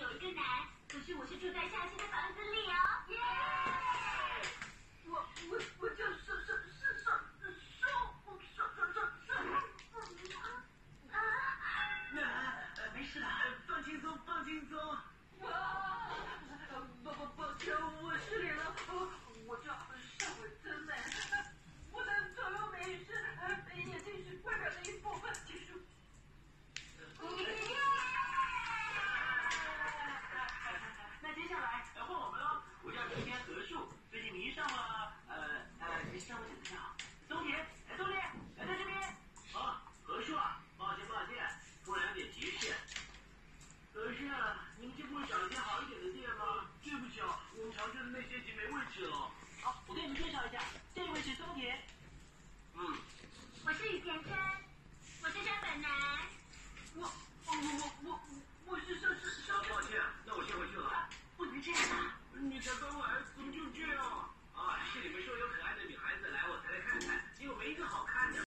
有一个男可是我是住在夏新的房子里。你们就不能找一间好一点的店吗？对不起啊，我们常去的那些已经没位置了。好，我给你们介绍一下，这位是松田。嗯，我是雨田真，我是山本南。我我我我我我是是是是。抱歉，那我先回去了。不能这样啊！你才刚